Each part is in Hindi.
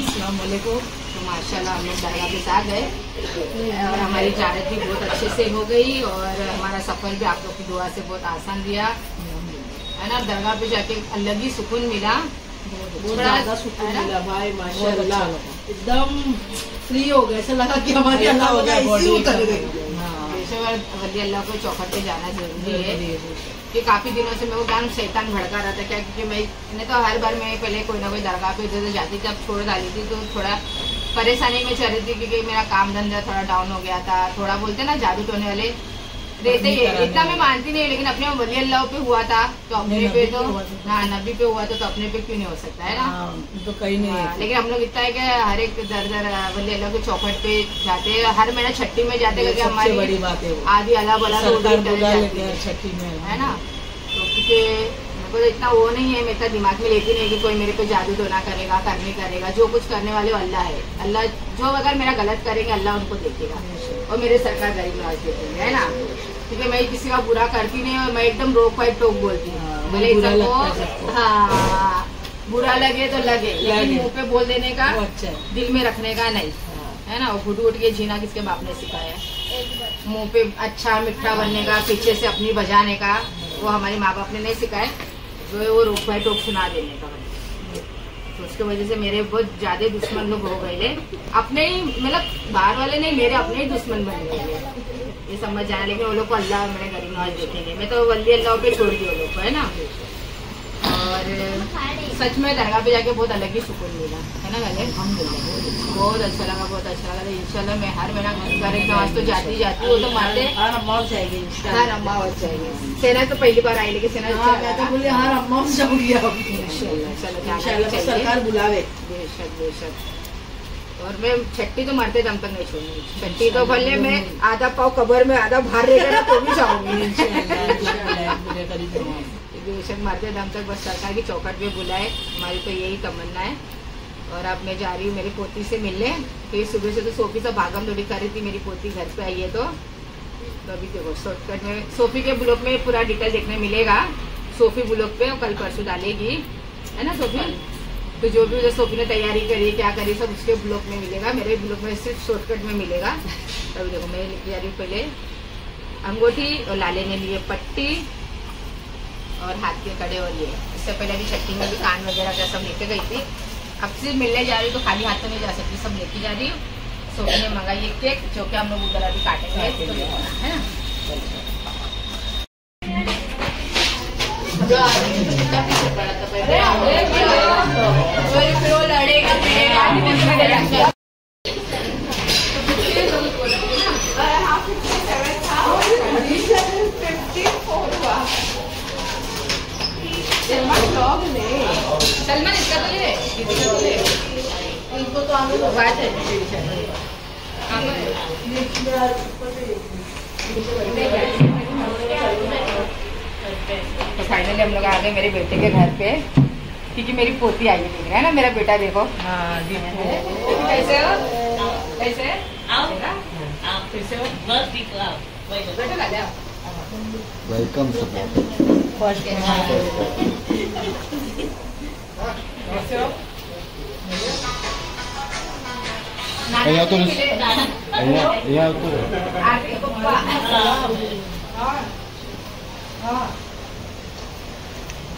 वालेकुम तो माशाल्लाह हम लोग दरगाह पे आ गए। और हमारी जारत भी बहुत अच्छे से हो गई और हमारा सफ़र भी आप लोग की दुआ से बहुत आसान दिया है ना? दरगाह पे जाके अलग ही सुकून मिला। बहुत सुकून मिला भाई माशाल्लाह। अच्छा एकदम फ्री हो गए ऐसा लगा कि हमारी अल्लाह हो का। गई हाँ, वली अल्लाह को चौखट पे जाना ज़रूरी है। कि काफ़ी दिनों से मेरे को क्या शैतान भड़का रहा था, क्या? क्योंकि मैं मैंने तो हर बार मैं पहले कोई ना कोई दरगाह पे इधर जाती थी, अब छोड़ डाली थी तो थोड़ा परेशानी में चल रही थी, क्योंकि मेरा काम धंधा थोड़ा डाउन हो गया था, थोड़ा बोलते ना, जादू टोने वाले रहते ही है। इतना मैं मानती नहीं लेकिन अपने वली अल्लाह पे हुआ था तो अपने पे तो। हाँ नबी पे हुआ था तो अपने पे क्यों नहीं हो सकता है ना? हाँ, तो कहीं नहीं हाँ, है। लेकिन हम लोग इतना है कि हर एक दर दर वली अल्लाह के चौखट पे जाते हैं हर महीना छठी में जाते ये क्योंकि हमारी बड़ी बात है आधी अला बला तो हैं है। छठी में। है ना? तो क्योंकि मेरे को तो इतना वो नहीं है मैं इतना दिमाग में लेती नहीं कि कोई मेरे पे जादू टोना करेगा करने करेगा जो कुछ करने वाले अल्लाह है। अल्लाह जो अगर मेरा गलत करेंगे अल्लाह उनको देखेगा। और मेरे सरकार गरीब नवाज़ देखेंगे है ना? क्योंकि मैं किसी का बुरा करती नहीं और मैं एकदम रोक पाई टोक बोलती हाँ, हूँ भले बुरा सबको। है बुरा लगे तो लगे लेकिन। मुँह पे बोल देने का अच्छा दिल में रखने का नहीं। हाँ, है ना? घुट घुट के जीना किसके बाप ने सिखाया मुँह पे अच्छा मिठा बनने का पीछे से अपनी बजाने का वो हमारे माँ बाप ने नहीं सिखाया जो है वो रोक भाई टोक सुना देने का। तो उसकी वजह से मेरे बहुत ज़्यादा दुश्मन लोग हो गए अपने ही मतलब बाहर वाले नहीं मेरे अपने ही दुश्मन बन गए। ये समझ आया लेकिन वो लोग को अल्लाह मेरे गरीब नवाज़ देखेंगे। मैं तो वली अल्लाह पे छोड़ दी वो लोग को है ना? और सच में दरगाह पे जाके बहुत अलग ही सुकून मिला है ना गले हम बहुत अच्छा लगा बहुत अच्छा लगा। इंशाल्लाह मैं हर महीना घर एक नमाज़ तो जाती जाती हूँ वो तो मारते हर अम्मा जाएगी हर। अम्मा हो जाएगी। सेना तो पहली बार आई लेकिन सेना हाँ मैं तो बोली हर अम्मा जाऊँगी अब। इंशाल्लाह सरकार बुलावे। बेशक बेशक। और मैं छट्टी तो मरते दम तक नहीं छोड़ूँगी छट्टी तो भले मैं आधा पाव कबर में आधा बाहर रहेगा तो भी जाऊँगी मरते दम तक बस सरकार की चौकट पे बुलाए हमारी तो यही तमन्ना है और अब मैं जा रही हूँ मेरी पोती से मिलने फिर सुबह से तो सोफी से भागम दौड़ी कर रही थी मेरी पोती घर पे आई है तो तो अभी देखो शॉर्टकट में सोफी के ब्लॉग में पूरा डिटेल देखने मिलेगा सोफी ब्लॉग पे कल परसों डालेगी है ना सोफी तो जो भी उधर सोफी ने तैयारी करी क्या करी सब उसके ब्लॉग में मिलेगा। मेरे ब्लॉग में सिर्फ़ शॉर्टकट में मिलेगा। तो अभी देखो मैं लिख जा रही हूँ पहले। अंगूठी और लाले ने लिए पट्टी और हाथ के कड़े और ये। इससे पहले भी छट्टी में भी कान वगैरह का सब लेके गई थी। अब सिर्फ़ मिलने जा रही हूँ तो खाली हाथ तो नहीं जा सकती सब लेके जा रही हूँ। सोफी ने मंगाई केक जो कि हम लोग उधर अभी काटेंगे। तो है ना? सलमान इसका तो ले दीदी का तो ले इनको तो हमें बात है तो फाइनली हम लोग आ गए मेरे बेटे के घर पे क्योंकि मेरी पोती आई है देख रहा है ना मेरा बेटा देखो हाँ दीपू कैसे हो कैसे आओ बेटा, आओ कैसे हो बस ठीक आओ वही बस बेटा ला जाओ वेलकम सपोर्ट कैसे हो અહીંયા તો नानी मिले। અહીંયા અહીંયા આવતું રહે. आरती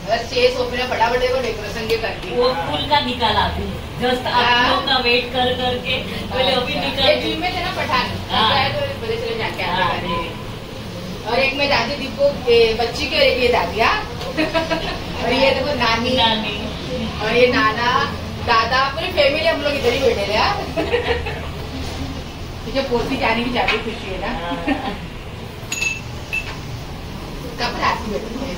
हाँ हाँ बस ये सोफे फटाफट देखो डेकोरेशन के कर वो फूल का निकाला अभी जस्ट आप हाँ। का वेट कर करके बोले अभी ये निकल में थे ना पठान। हाँ। है तो पता चले जाके हाँ। आते और एक में दादी दीपो बच्ची की और एक ये दादी हाँ। और ये देखो नानी। नानी। और ये नाना दादा पूरी फैमिली हम लोग इधर ही बैठे रहे हाँ। मुझे पोती जाने की ज़्यादा खुशी है ना। हाँ। कब रात में बैठी है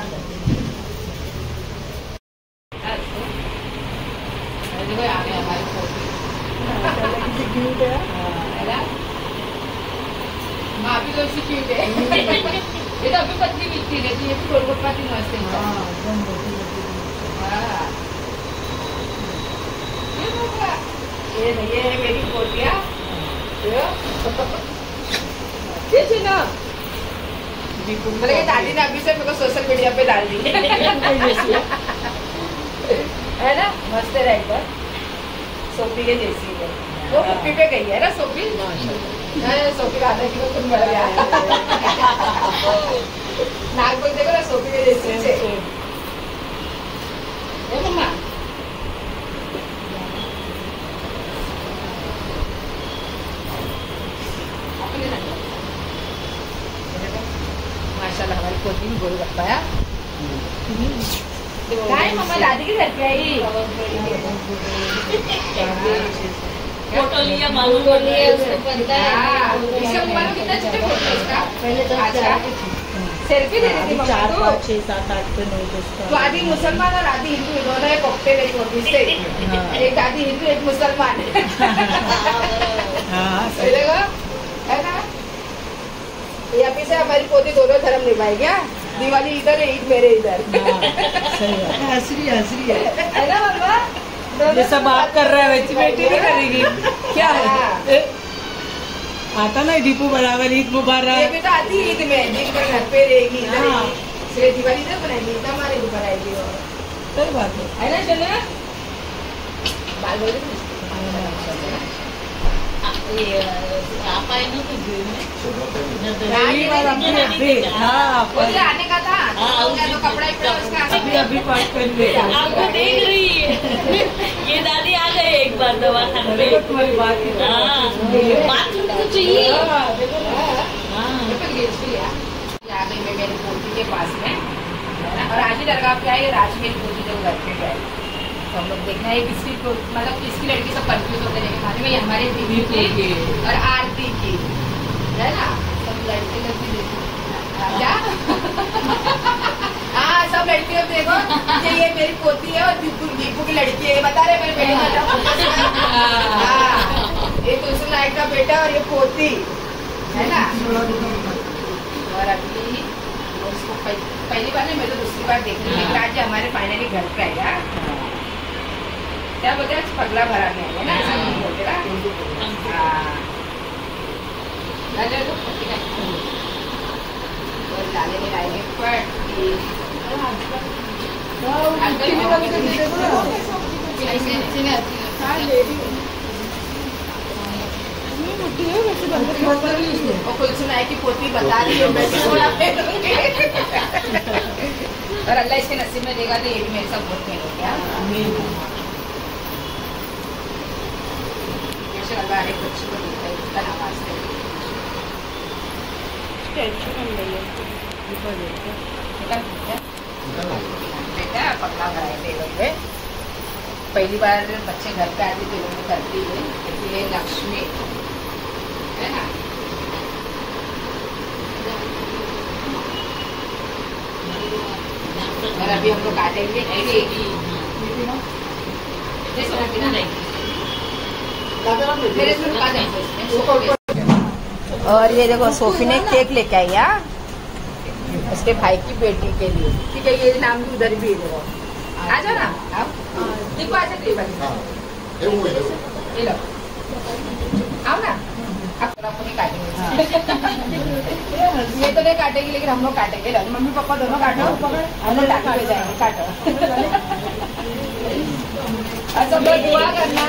अरे देखो यहाँ पे हमारी पोती है ना? माँ भी तो उसकी क्यूट है ये अभी पतली दिखती रहती है ये भी गोलगप्पा की मस्त है हाँ। हाँ। ये ये ये है मेरी पोतिया ये। ये थी ना बोले कि दादी ने अभी से मेरे को सोशल मीडिया पे डाल दी है। ना? मस्त है एकदम सो सोफी के जैसी है। वो पुप्पी पे गई है ना सोफी है, सोफी का खून गया देखो ना सोफी के जैसी ए मम्मा। अपने रंग का। माशाल्लाह हमारी पोती भी गोल गप्पा है मम्मा? दादी की घर पे आई? फ़ोटो लिया मालूम उसको लिए उसको पता हाँ, है इसका मोबाइल कितना छोटा फ़ोटो है इसका? पहले तो अच्छा। चार सेल्फी दे रही थी मम्मा चार पाँच छह सात आठ पे नौ दस का तो आधी मुसलमान और आधी हिंदू दोनों एक कोकटेल एक रोटी से। हाँ। एक आधी हिंदू एक मुसलमान। हाँ है ना? यहाँ पे से हमारी पोती दोनों धर्म निभाएगी हाँ? दिवाली इधर है ईद मेरे इधर। सही बात। है ये सब आप कर रहे हैं वैसी बेटी नहीं करेगी। क्या है? हाँ। आता ना दीपू बराबर ईद ये मुबारक भी तो आती है ईद में दिन भर घर पे रहेगी हाँ। दिवाली इधर बनाएगी तब हमारे घर आएगी और सही बात है। है ना चलो बाल बोल रहे ये आप आए ना तो जेल में हाँ, पहली बार हमने अभी हाँ वो तो आने का था हाँ, तो हो। गया तो कपड़ा ही। उसका अभी अभी पास कर ले आपको देख रही है ये दादी आ गए एक बार तुम्हारी बात तो चाहिए देखो ना। यहाँ गई मैं मेरी पोती के पास में और आज ही दरगाह पे आई आज पोती जब घर पे। तो हम लोग देखना है किसकी को- मतलब किसकी लड़की सब कंफ्यूज होते हैं। खाने में हमारी दीदी की और आरती की। है ना? सब लड़के लड़की देखो। क्या हाँ सब लड़की अब देखो कि ये मेरी पोती है और दीपू दीपू की लड़की है। बता रहे मेरे बेटे हाँ ये तुलसी नायक का बेटा और ये पोती। है ना? और अभी उसको पहली बार नहीं मैं तो दूसरी बार देख रही हूँ। आज हमारे फाइनली घर पे आया। क्या बोलते हैं? पगला भरा ना बोलते ना? हाँ। ना में है। थोड़ा फेरूँगी और अल्लाह इसके नसीब में देगा तो ये भी मेरे साथ बहुत मेल हो बेशक अल्लाह हर बच्ची को देता है उसका बेटा पकड़ा है पे पहली बार बच्चे घर पे आते तो लोग करती है इसलिए लक्ष्मी। है ना और अभी हम लोग काटेंगे केक जैसे वो बिना नहीं मेरे से रुका देंगे इसमें। और ये देखो सोफी ने केक लेके आई है? उसके भाई की बेटी के लिए। ठीक है ये नाम भी उधर भी देखो आ जाओ ना। देखो आ जाओ ये लो। आओ ना। काटेंगे। ये तो नहीं काटेगी लेकिन हम लोग काटेंगे। मम्मी पापा दोनों काटो। हम लोग काटो। लोग दुआ करना।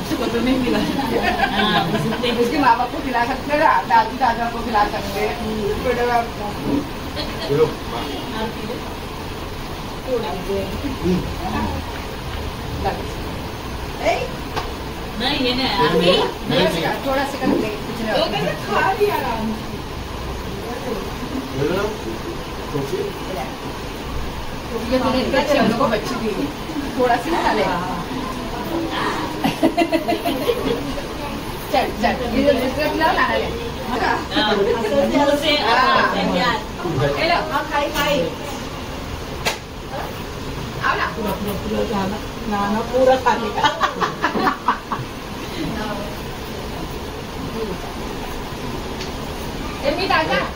उसको तो हाँ माँ बाप को खिला सकते हैं दादी दादा को खिला सकते हैं नहीं ये नहीं थोड़ा सा। कर ले कुछ खा लिया आराम ये तो इतना अच्छे हम लोग को बच्ची दी है। थोड़ा सा खा ले चल चल ये जो दूसरा खिलाओ ना ले मुँह से हाँ। प्यार ले लो हाँ खाई खाई आओ ना पूरा पूरा पूरा गाना गाना पूरा खाने का ये मीट आजा चार्ज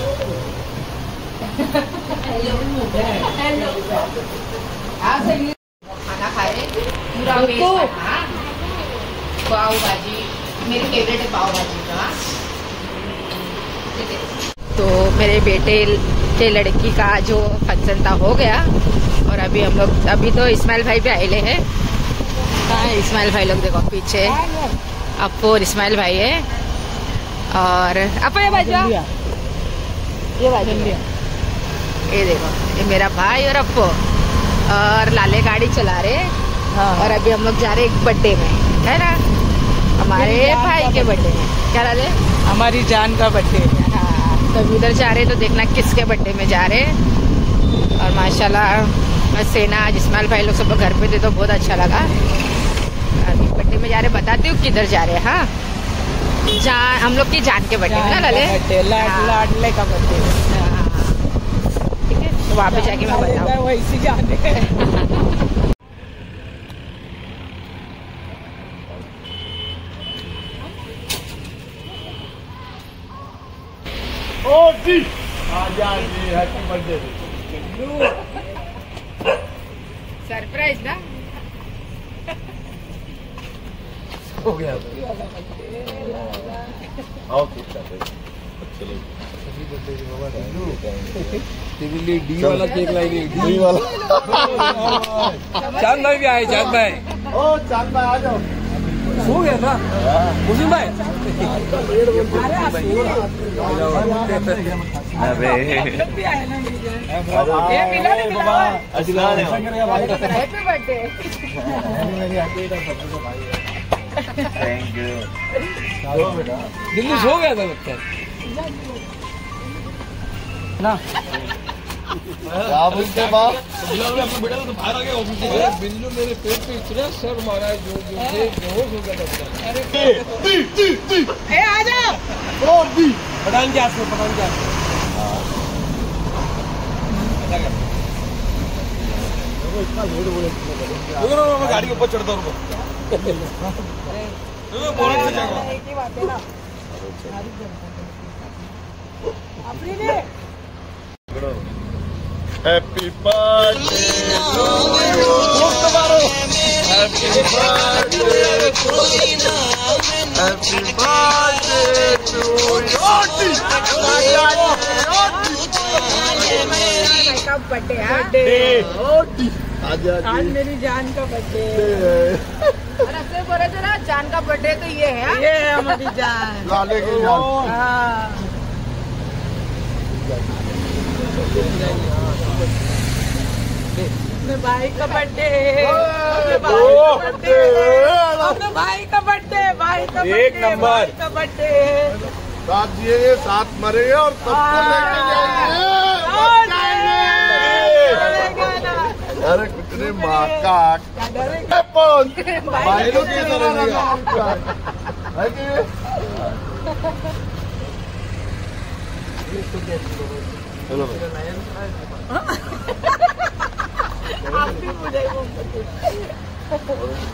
तो मेरे बेटे के लड़की का जो फ़ंक्शन था, हो गया। और अभी हम लोग, अभी तो इस्माइल भाई भी आए हैं। हाँ इस्माइल भाई लोग देखो, पीछे। अप्पू और इस्माइल भाई है। और अप्पू ये बाजू ये बाजू ये देखो ये मेरा भाई और अप्पू और लाले गाड़ी चला रहे हाँ। और अभी हम लोग जा रहे एक बर्थडे में है ना? हमारे भाई के बर्थडे में। क्या लाले? हमारी जान का बर्थडे हाँ। तो अभी उधर जा रहे तो देखना किसके बर्थडे में जा रहे और माशाल्लाह मैं सेना आज इस्माइल भाई लोग सब घर पे थे तो बहुत अच्छा लगा। अभी बर्थडे में जा रहे बताती हूँ किधर जा रहे हैं जान हम लोग की जान के बर्थडे में ना लले? हाँ। लाडले का बर्थडे है तो वहाँ पे जाके मैं बताऊँ। वैसी जाने। सरप्राइज़ ना? हो गया। आओ केक चलो डी वाला केक डी वाला चाँद भाई भी आए चाँद भाई ओ चाँद भाई आ जाओ सो गया ना मुझे भाई हैप्पी बर्थडे दिल्ली सो गया था बच्चा क्या बोलते बाप बिल्लू मेरे पेट पे इतना सर मारा है जो जो से बेहोश हो गया था। ए आ जाओ पठान के हाथ में पठान के हाथ में रुको, रुको, मैं गाड़ी के ऊपर चढ़ता हूँ रुको। रुको, बोनट से जाऊँगा। एक ही बात है ना अपनी ने happy birthday to you happy birthday happy birthday to का बर्थडे हाँ बर्थडे आज आज मेरी जान का बर्थडे। और अपने बोले थे ना जान का बर्थडे तो ये है। हाँ? ये है हमारी जान। लाले की जान। अपने भाई का बर्थडे अपने भाई का बर्थडे अपने भाई का बर्थडे भाई का एक नंबर। का बर्थडे साथ जिएँगे साथ मरेंगे और सबको लेके जाएँगे। अरे कुछ नहीं माँ का भाई लोग कैसा रहेगा है।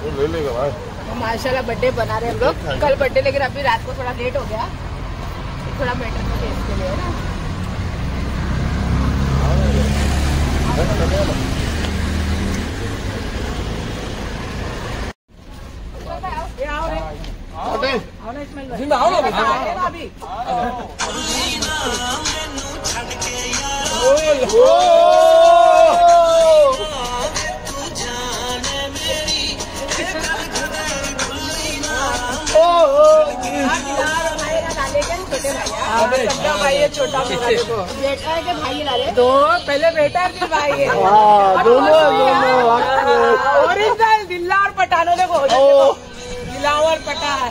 वो ले लेगा भाई माशाल्लाह बर्थडे बना रहे हम लोग। कल बर्थडे लेकिन अभी रात को थोड़ा लेट हो गया। थोड़ा मैटर में फेस के लिए ना? ये आओ आओ आओ। है है हाँ, दोनों दोनों ओरिजिनल दिल्ला और पठानो देखो देखो। दिलावर पठान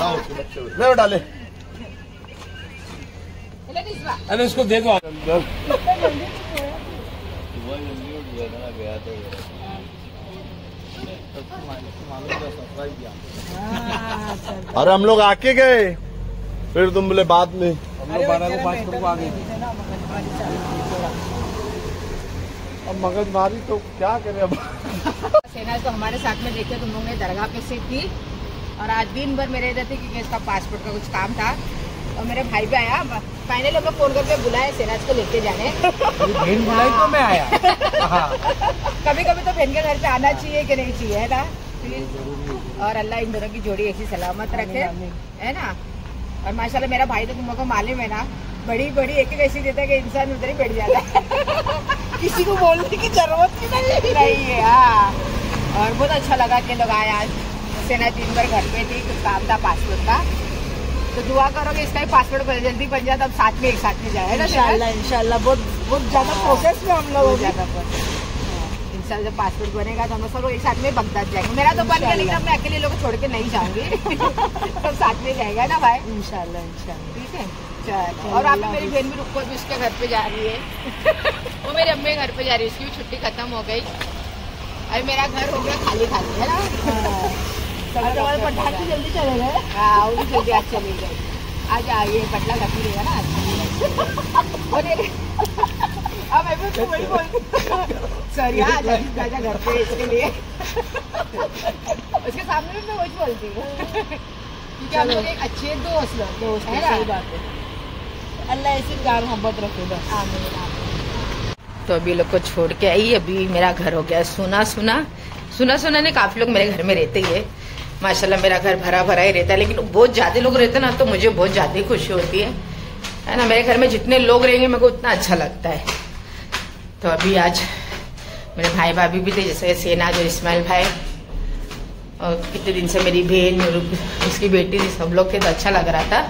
लाओ उसके बच्चे को। ले डाले अरे इसको दे दो अरे हम लोग आके गए। फिर तुम बोले बाद में। हम लोग बारह को पाँच को आ गए। अब मगजमारी तो क्या करे अब? सेना तो हमारे साथ में देखे तुम लोग ने दरगाह पे से थी और आज दिन भर मेरे इधर थी क्योंकि इसका पासपोर्ट का कुछ काम था और मेरे भाई भी आया। फाइनली हम फ़ोन करके बुलाए सेनाज को लेके जाने। बहन बुलाई तो मैं आया। हाँ। कभी कभी तो बहन के घर पे आना चाहिए कि नहीं चाहिए है ना? और अल्लाह इन दोनों की जोड़ी ऐसी सलामत रखे है ना? और माशाल्लाह मेरा भाई तो तुम लोग को मालूम है ना बड़ी बड़ी एक एक ऐसी देता है कि इंसान उधर ही बैठ जाता है। किसी को बोलने की ज़रूरत ही नहीं नहीं है हाँ। और बहुत अच्छा लगा कि लोग आए आज। सेना दिन भर घर पे थी कुछ काम था पासपोर्ट का। तो दुआ करो कि इसका भी पासपोर्ट जल्दी बन जाता अब साथ में एक साथ में जाए ना इंशाल्लाह इंशाल्लाह। बहुत बहुत ज़्यादा प्रोसेस में हम लोग हो जाता जब पासपोर्ट बनेगा तो हम सब लोग एक साथ में बगदाद जाएँगे। मेरा तो बन गया लेकिन मैं अकेले लोग छोड़ के नहीं जाऊँगी। सब साथ में जाएगा ना भाई। इंशाल्लाह इंशाल्लाह। ठीक है। चलो और आप मेरी बहन भी रुको भी उसके घर पे जा रही है। वो मेरे अम्मे घर पे जा रही है उसकी भी छुट्टी खत्म हो गई। अरे मेरा घर हो गया खाली खाली है ना? पठान भी जल्दी चले गए। हाँ वो भी जल्दी आज चली गई आज आइए पटला ना अब मैं तो वही सॉरी हाँ राजा घर पे इसके लिए। उसके सामने भी मैं वही बोलती हूँ। क्योंकि हम लोग एक अच्छे दोस्त लोग दोस्त है है, ना? अल्लाह ऐसी प्यार मोहब्बत रखे, बस। तो अभी लोग को छोड़ के आई, अभी मेरा घर हो गया। सुना सुना। सुना सुना ने काफ़ी लोग मेरे घर में रहते ही है। माशाल्लाह, मेरा घर भरा भरा ही रहता है। लेकिन बहुत ज़्यादा लोग रहते ना तो मुझे बहुत ज़्यादा खुशी होती है। है ना, मेरे घर में जितने लोग रहेंगे, मेरे को उतना अच्छा लगता है। तो अभी आज मेरे भाई भाभी भी थे, जैसे सेना, जो इस्माइल भाई, और कितने दिन से मेरी बहन उसकी बेटी थी, सब लोग थे तो अच्छा लग रहा था।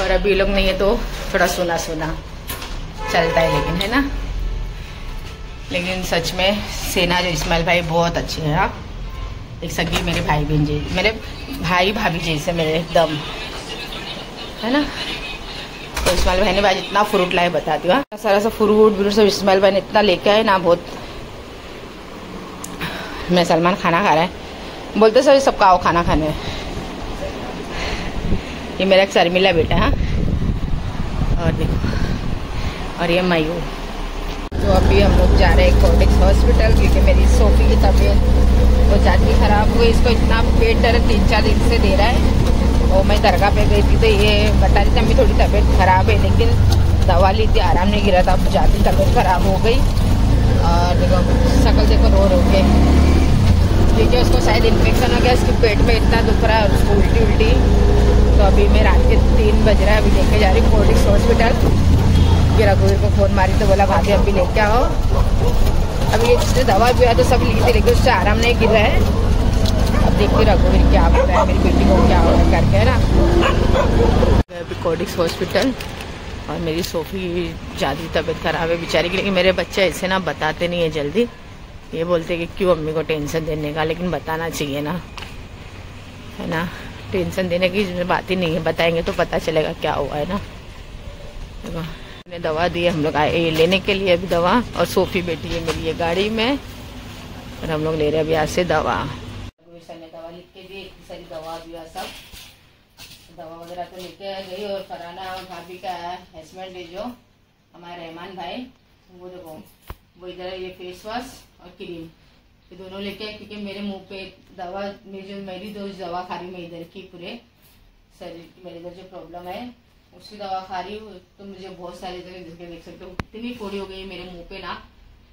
और अभी लोग नहीं है तो थोड़ा सुना सुना चलता है लेकिन, है ना? लेकिन सच में सेना जो इस्माइल भाई बहुत अच्छे हैं हाँ एक सगी मेरे भाई बहन जी, मेरे भाई भाभी जैसे मेरे एकदम, है ना? तो इस्माइल भाई ने भाई इतना फ्रूट लाए बता दिया सारा सा फ्रूट व्रूट सब इस्माइल भाई ने इतना लेके आए ना, बहुत। मैं सलमान खाना खा रहा है। बोलते सर सबका आओ खाना खाने। ये मेरा एक शर्मिला बेटा है और देखो, और ये मयू तो अभी हम लोग जा रहे हैं कोटिक्स हॉस्पिटल क्योंकि मेरी सोफी की तबीयत बहुत ज़्यादा ख़राब हो गई इसको इतना पेट दर्द तीन चार दिन से दे रहा है। और मैं दरगाह पे गई थी तो ये बता रही थी थोड़ी तबीयत ख़राब है, लेकिन दवा ली थी आराम नहीं गिरा था, अब ज़्यादा तबीयत ख़राब हो गई। और देखो शकल देखो, रो रो के। क्योंकि उसको शायद इन्फेक्शन हो गया, उसके पेट में इतना दुख रहा है उसको उल्टी उल्टी तो अभी मैं रात के तीन बज रहा है, अभी लेके जा रही हूँ कोटिक्स हॉस्पिटल फिर रघुवीर को फ़ोन मारी तो बोला, भाभी, अभी लेके आओ। अभी ये जिसने दवा भी तो सब ली थी, लेकिन उससे आराम नहीं गिर रहा है। अब देखते रघुवीर क्या हो रहा है, मेरी बेटी को क्या हो रहा है, करके ना? अभी कोडिक्स हॉस्पिटल और मेरी सोफ़ी ज़्यादा तबीयत ख़राब है बेचारी की, लेकिन मेरे बच्चे ऐसे ना बताते नहीं है जल्दी। ये बोलते कि क्यों अम्मी को टेंशन देने का, लेकिन बताना चाहिए ना, है ना? टेंशन देने की बात ही नहीं है, बताएँगे तो पता चलेगा क्या हुआ, है ना? ने दवा दी हम लोग आए लेने के लिए अभी दवा, और सोफी बैठी है मेरी गाड़ी में, और हम लोग ले रहे हैं अभी से दवा। ने दवा लिख के दी, सारी दवा दिया सब। दवा वगैरह तो लेके गई, और फराना और भाभी का हस्बैंड है जो, हमारे रहमान भाई, वो देखो, वो इधर ये फेस वॉश और क्रीम ये दोनों लेके आए, क्योंकि मेरे मुँह पे दवा, मेरी जो, मेरी दो दवा खा रही मैं इधर की पूरे शरीर मेरे इधर जो प्रॉब्लम है, उसकी दवा खा रही हूँ तो मुझे बहुत सारी जगह देख सकते हो इतनी फोड़ी हो गई है मेरे मुँह पे ना,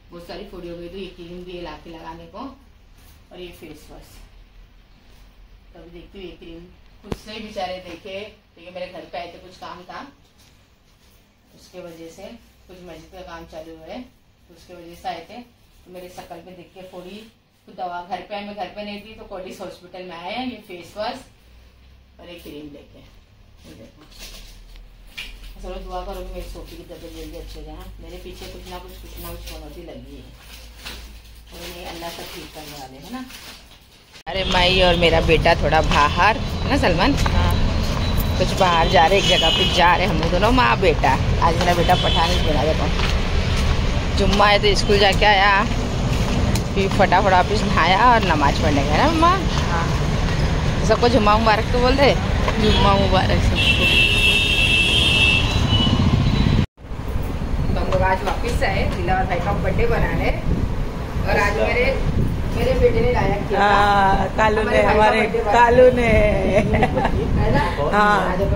बहुत सारी फोड़ी हो गई तो ये क्रीम भी ला के लगाने को और ये फेस वॉश तो अभी देखती हूँ ये क्रीम खुद से ही बेचारे देखे क्योंकि मेरे घर पे आए थे, कुछ काम था। उसके वजह से कुछ मस्जिद का काम चालू है तो उसके वजह से आए थे। मेरे शकल पे देख के फोड़ी तो दवा घर पे मैं घर पे नहीं थी तो कोडिस हॉस्पिटल में आए ये फेस वॉश और एक क्रीम लेके ये चलो दुआ करो कि मेरी सोफी की तबीयत जल्दी अच्छी हो जाए मेरे पीछे कुछ ना कुछ कुछ ना कुछ चुनौती लगी है। और ये अल्लाह सब ठीक करने वाले है ना? अरे माई और मेरा बेटा थोड़ा बाहर है ना सलमान? कुछ बाहर जा रहे एक जगह पे जा रहे हम दोनों माँ बेटा। आज मेरा बेटा पठान बना देखो। जुम्मा है तो स्कूल जाके आया। फिर फटाफट वापिस नहाया और नमाज़ पढ़ने गया ना मम्मा। हाँ। सबको जुम्मा मुबारक तो बोल दे। जुम्मा मुबारक सबको। तो हम लोग आज वापस है दिलावर भाई का बर्थडे बनाने और आज मेरे मेरे बेटे ने लाया केक हाँ, कालू ने हमारे कालू ने। है ना?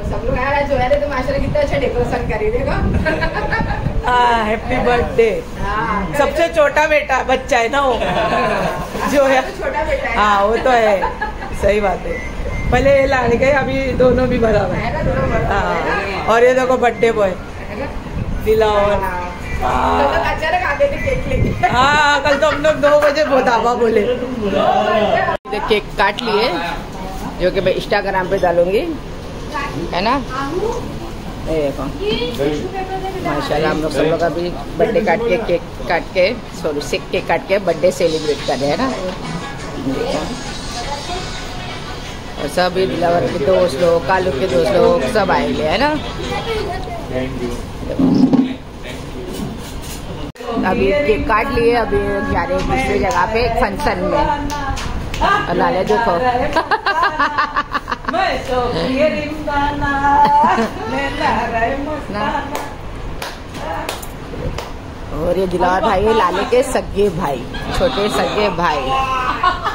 सब लोग आया जो है तो माशा कितना अच्छा डेकोरेशन करी देखो। हैप्पी बर्थडे हाँ सबसे छोटा बेटा बच्चा है ना वो? जो है। छोटा बेटा हाँ। वो तो है। सही बात है। पहले ये लाने गए अभी दोनों भी बराबर है। ना दोनों बड़ा है। और ये देखो बर्थडे बॉय दिलावर हाँ। तो हाँ कल तो हम लोग दो बजे धाबा बोले। केक काट लिए जो कि मैं इंस्टाग्राम पे डालूँगी। है ना? माशाल्लाह, हम लोग सब लोग अभी बर्थडे काट के केक काट के सॉरी सिक केक काट के बर्थडे सेलिब्रेट कर रहे हैं ना? और सब दिलावर के दोस्त लोग, कालू के दोस्त लोग सब आए हुए है ना? अभी केक काट लिए, अभी जा रहे हैं दूसरी जगह पे एक फ़ंक्शन में। और लाले देखो। मैं तो मस्ताना और ये दिलावर भाई है लाले के सगे भाई छोटे सगे भाई।